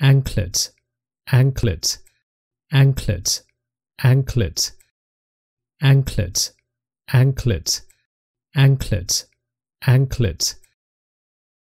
anklet, anklet, anklet, anklet, anklet, anklet, anklet, anklet